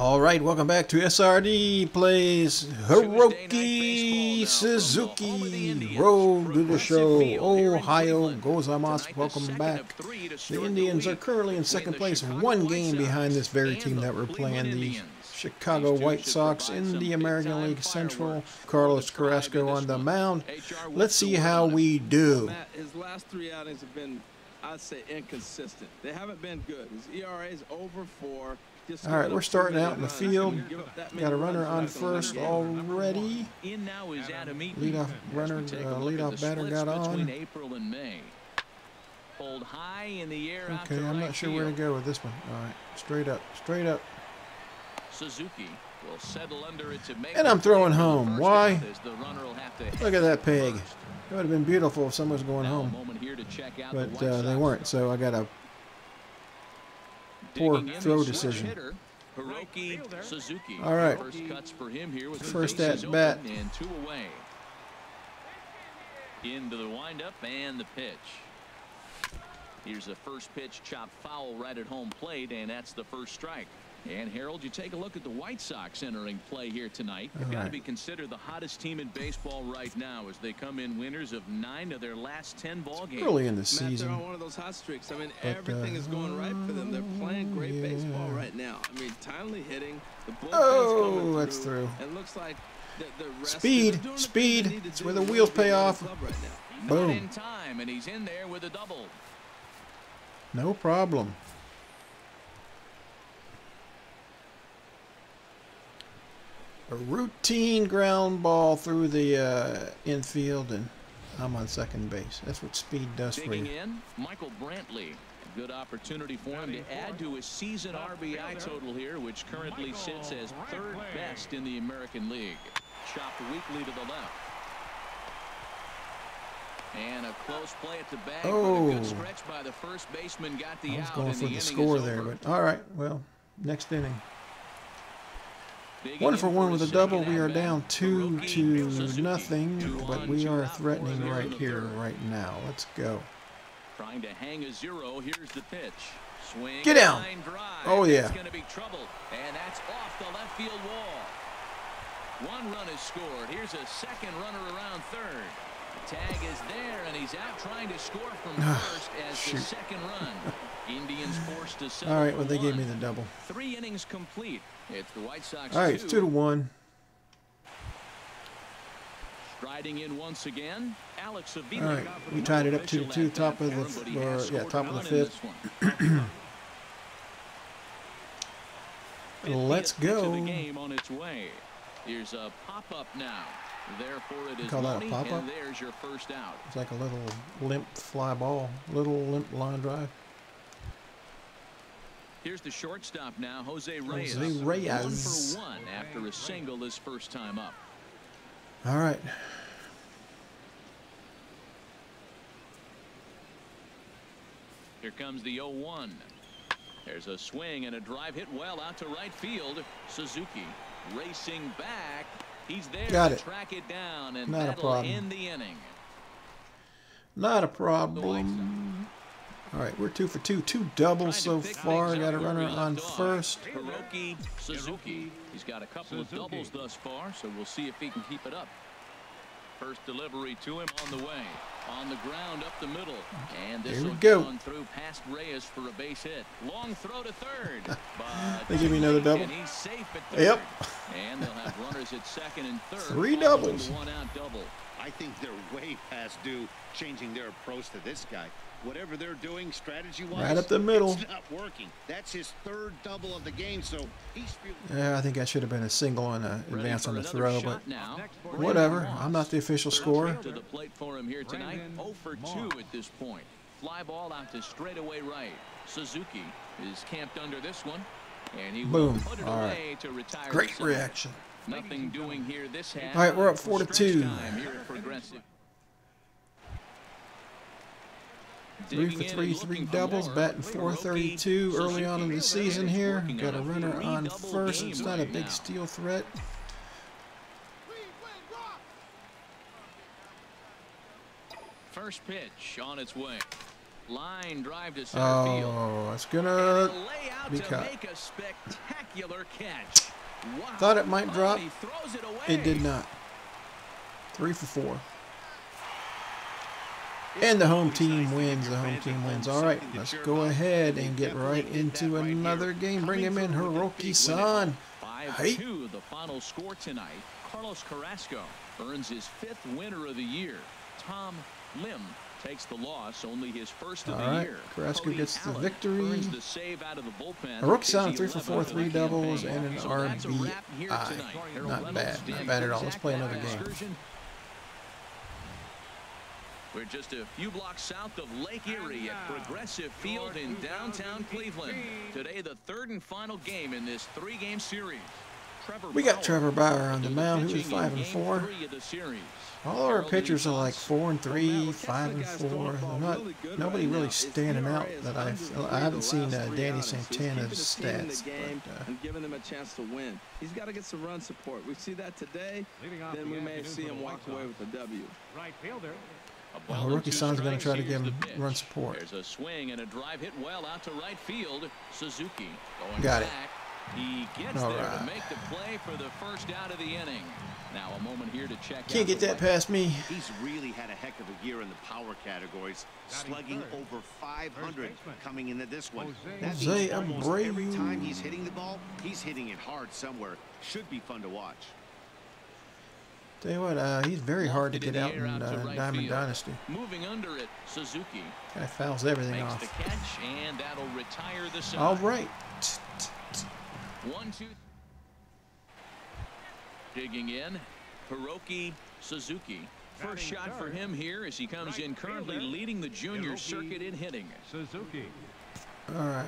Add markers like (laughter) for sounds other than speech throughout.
All right, welcome back to SRD plays Hiroki Suzuki. Road to the show. Ohio gozaimasu. Welcome back. The Indians are currently in second place, one game behind this very team that we're playing, the Chicago White Sox in the American League Central. Carlos Carrasco on the mound. Let's see how we do. His last three outings have been, I'd say, inconsistent. They haven't been good. His ERA is over four. All right, we're starting out in the field. Got a runner on first already. Lead off runner, uh, leadoff batter got on. Okay, I'm not sure where to go with this one. All right, straight up, straight up. Suzuki will settle under it to make and I'm throwing home. Why? Look at that peg. It would have been beautiful if someone was going home. But uh, they weren't, so I got a poor throw decision. All right. First at bat. And two away. Into the windup and the pitch. Here's a first pitch chop foul right at home plate, and that's the first strike. And Harold, you take a look at the White Sox entering play here tonight. They've got to be considered the hottest team in baseball right now as they come in winners of nine of their last ten ball games. Early in the Matt, season. they're on one of those hot streaks. I mean, But, everything uh, is going right for them. They're playing great yeah. baseball right now. I mean, timely hitting. The bullpen's Oh, coming that's through. It looks like the, the rest Speed, they're doing what speed. they It's where the wheels pay off. Right now. Not Boom. in time, and he's in there with a double. No problem. A routine ground ball through the uh, infield, and I'm on second base. That's what speed does for Digging you. in, Michael Brantley. Good opportunity for him to add to his season RBI total here, which currently sits as third best in the American League. Chopped weakly to the left. And a close play at the bag. but a Oh. good stretch by the first baseman got the I was out. going for the the score is there, but all right. Well, next inning. One for one with a double. We are down two to nothing, but we are threatening right here, right now. Let's go. Trying to hang a zero. Here's the pitch. Swing. Get down. Oh, yeah. It's going to be trouble. And that's off the left field wall. One run is scored. Here's a second runner around third. Tag is there, and he's out trying to score from (sighs) ah, first as the second run. (laughs) Indians forced to settle All right. Well, they gave me the double. Three innings complete. It's the White Sox All right. It's two to one. Striding in once again, Alex All Avila. right. We tied it up two to two. Top of the But he f- or, yeah, top of the a run in fifth. (clears throat) Let's 50th pitch of go. The game on its way. Here's a pop-up now. Therefore, it is Call that a pop-up? there's your first out. It's like a little limp fly ball, little limp line drive. Here's the shortstop now, Jose Reyes. Jose Reyes. One for one after a single his first time up. All right. Here comes the 0-1. There's a swing and a drive hit well out to right field. Suzuki racing back. He's there Got to it. track it down, and Not a problem. end the inning. Not a problem. All right, we're two for two. Two doubles so Trying to pick far. things Got a runner on first. Hiroki Suzuki. He's got a couple of doubles thus far, so we'll see if he can keep it up. First delivery to him on the way. On the ground up the middle. And this Here we will go. on through past Reyes for a base hit. Long throw to third. (laughs) They give me another double? And he's safe at third. Yep. And they'll have (laughs) runners at second and third. Three doubles. One out double. I think they're way past due changing their approach to this guy. Whatever they're doing strategy-wise, Right up the middle. it's not working. That's his third double of the game, so he's Yeah, I think that should have been a single and an advance on the throw, but now. whatever. I'm not the official scorer. trip to the plate for him here tonight. 0 for 2 at this point. Fly ball out to straightaway right. Suzuki is camped under this one. And he will Boom. put it All right. away to retire Great the side. reaction. Nothing doing here this half. All right, we're up four to two. time here at Progressive. Three for three, three doubles, batting Hiroki 432 early on in the season here. Got a runner on first. It's not a big steal threat. First pitch on its way. Line drive to center field. Oh, it's gonna. be caught. Make a spectacular catch. Wow. Thought it might drop. it. It did not. Three for four. And the home team wins. The home team wins. All right, let's go ahead and get right into another game. Bring him in, Hiroki San. Hey. 5-2 the final score tonight. Carlos Carrasco earns his fifth winner of the year. Tom Lim takes the loss, only his first of All the right, year. Carrasco Cody gets the victory. earns the save out of the bullpen. Hiroki His San, three for 11th four, of the three doubles, and an So that's a wrap here RBI. tonight. Not Reynolds, bad, not bad at all. Let's play another game. We're just a few blocks south of Lake Erie at Progressive Field in downtown Cleveland. Today, the third and final game in this three-game series. Trevor We got Trevor Bauer on the mound. He was five and four. three of the series. All our pitchers are like four and three, five and the guys throwing four. They're not nobody really standing out that I've I haven't seen uh, Danny outings. Santana's in the stats. game But, uh, and giving them a chance to win. He's got to get some run support. We see that today, then we may see him walk away with a W. Right fielder. A ball and Rookie two San's gonna try to Here's give him pitch. run support. There's a swing and a drive hit well out to right field. Suzuki going Got it. Back. He gets All there right. to make the play for the first out of the inning. Now a moment here to check Can't out get that White past me. He's really had a heck of a year in the power categories, slugging third. over 500 coming into this one. Jose That Jose means almost every time he's hitting the ball, he's hitting it hard somewhere. Should be fun to watch. Tell you what, uh, he's very hard to get out in out uh, right Diamond field. Dynasty. Moving under it, Suzuki Guy fouls everything makes off. the catch, and that'll retire the side. All right. One, two. Digging in, Hiroki Suzuki. First Batting shot for him here as he comes Right in currently fielder, leading the junior Hiroki circuit in hitting. Suzuki. All right.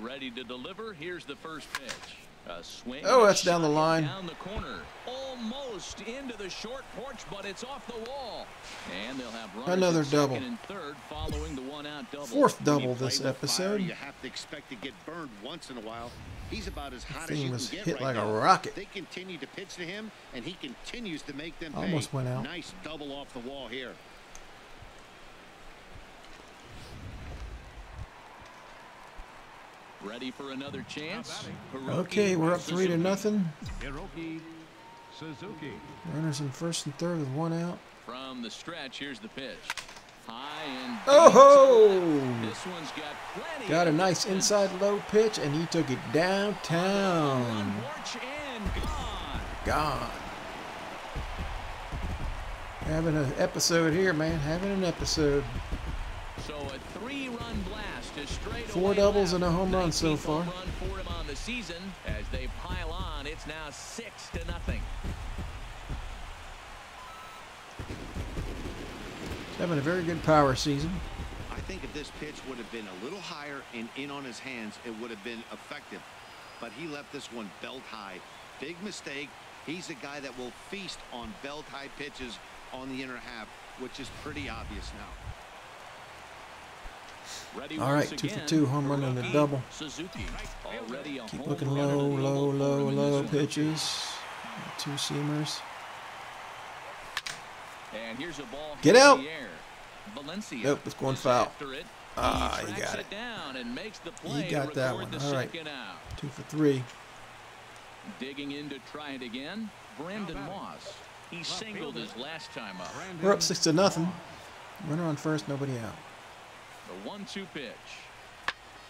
Ready to deliver. Here's the first pitch. A swing. Oh, that's down the line. Down the corner. Almost into the short porch, but it's off the wall. And they'll have Another double. and third following the one out double. Fourth double this with fire, episode. you have to expect to get burned once in a while. He's about as hot as you was can get hit right like a rocket. They continue to pitch to him, and he continues to make them Almost pay. went out. Nice double off the wall here. Ready for another chance. Okay, we're up three to Suzuki nothing. Hiroki Suzuki. Runners in first and third with one out. From the stretch, here's the pitch. High and Oh ho! This one's got plenty. Got a nice distance. inside low pitch, and he took it downtown. and gone. Gone. Having an episode here, man. Having an episode. So a three-run blast to straight Four doubles left. and a home run so far. Run for him on the season as they pile on. It's now six to nothing. Having a very good power season. I think if this pitch would have been a little higher and in on his hands, it would have been effective. But he left this one belt high. Big mistake. He's a guy that will feast on belt high pitches on the inner half, which is pretty obvious now. Ready All once right, two for two, home run and a double. Suzuki already a Keep looking run low, low, low, low pitches. Two seamers. And here's a ball Get out. Valencia Nope, it's going foul. after it. Ah, he he got it it. down and makes the play. He got that record one. The All right. second out. Two for three. Digging in to try it again. Brandon Moss. He singled his last time up. Brandon We're up six to nothing. Runner on first, nobody out. The one-two pitch.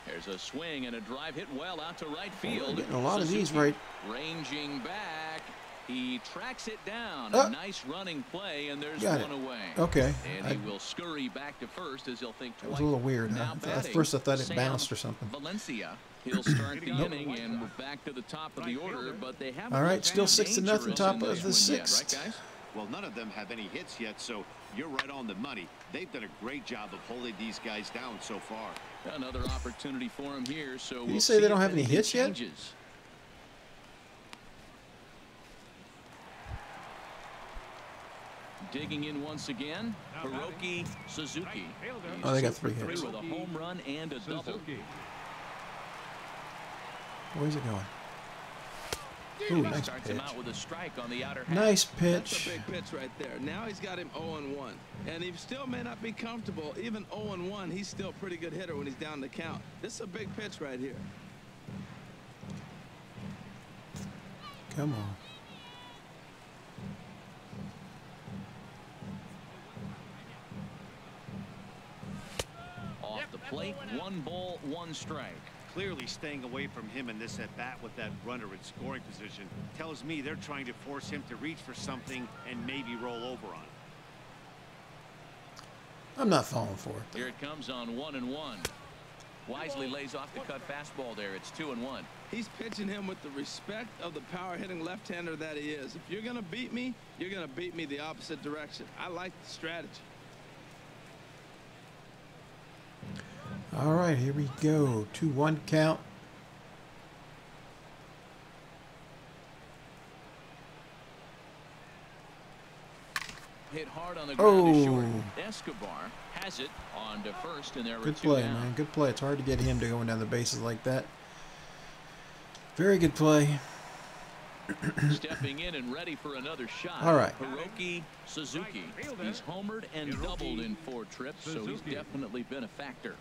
There's a swing and a drive hit well out to right We're field. getting a lot of these right. Ranging back. He tracks it down. Uh, a nice running play, and there's got one it. away. Okay. And I- he will scurry back to first as he'll think That twice. was a little weird. Now Huh? At first, I thought it Sam bounced or something. Valencia. He'll start the Nope. inning and we're back to the top of the order, but they haven't All right, still six to nothing, top of the sixth. Yet, right, guys? Well, none of them have any hits yet, so you're right on the money. They've done a great job of holding these guys down so far. Another opportunity for him here. So you we'll say see they don't have any anything hits yet? Digging in once again, Now Hiroki Suzuki. Right fielder. He's Oh, they got three hits. with a home run and a double. Where's it going? Ooh, nice pitch. him out with a strike on the outer half. Nice That's a pitch. big pitch right there. Now he's got him 0-1. And he still may not be comfortable. Even 0-1, he's still a pretty good hitter when he's down the count. This is a big pitch right here. Come on. Off the plate, one ball, one strike. Clearly staying away from him in this at bat with that runner in scoring position tells me they're trying to force him to reach for something and maybe roll over on it. I'm not falling for it. Here it comes on one and one. Wisely lays off the cut fastball there. It's two and one. He's pitching him with the respect of the power hitting left-hander that he is. If you're going to beat me, you're going to beat me the opposite direction. I like the strategy. All right, here we go. 2 1 count. Hit hard on the ground to short. Oh. Escobar has it on to first, and there are Good play, down. man. Good play. It's hard to get him to going down the bases like that. Very good play. (clears throat) Stepping in and ready for another shot. All right. Hiroki Suzuki. He's homered and doubled in four trips, so he's definitely been a factor.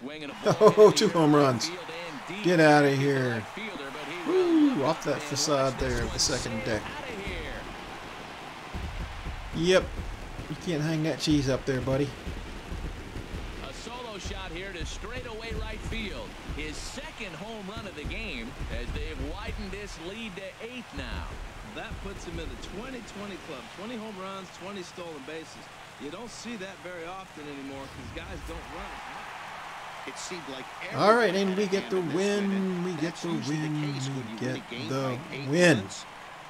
Swinging a (laughs) oh, ball Oh, hit two home runs. field and deep. Get out of here. right fielder, but he will Woo, off that facade there of the second deck. Yep. You can't hang that cheese up there, buddy. A solo shot here to straightaway right field. His second home run of the game as they've widened this lead to eight now. That puts him in the 20-20 club. 20 home runs, 20 stolen bases. You don't see that very often anymore because guys don't run. It seemed like All right, and we get the win. We get the win. We get the by eight win.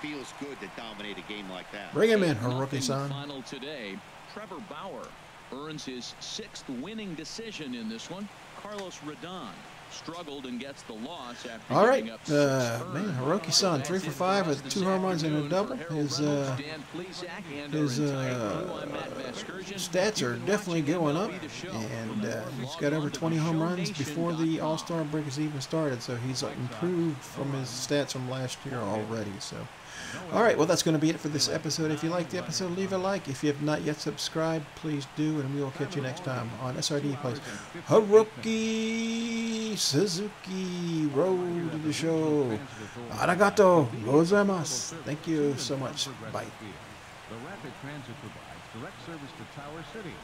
Feels good to dominate a game like that. Bring him in, Nothing Haruki san. Final today. Trevor Bauer earns his sixth winning decision in this one. Carlos Rodon struggled and gets the loss after All right, uh, man, Haruki san, three for five with two home runs and a double. His, uh, Dan Plesac, and his, uh, Matt Vasgersian. Stats are definitely going up, MLB The Show. and uh, he's got over 20 home runs before the All-Star break has even started, so he's improved from his stats from last year already. So, all right, well that's going to be it for this episode. If you liked the episode, leave a like. If you have not yet subscribed, please do, and we will catch you next time on SRD Plays Haruki Suzuki Road to the Show. Arigato gozaimasu. Thank you so much. Bye. The Rapid Transit provides direct service to Tower City.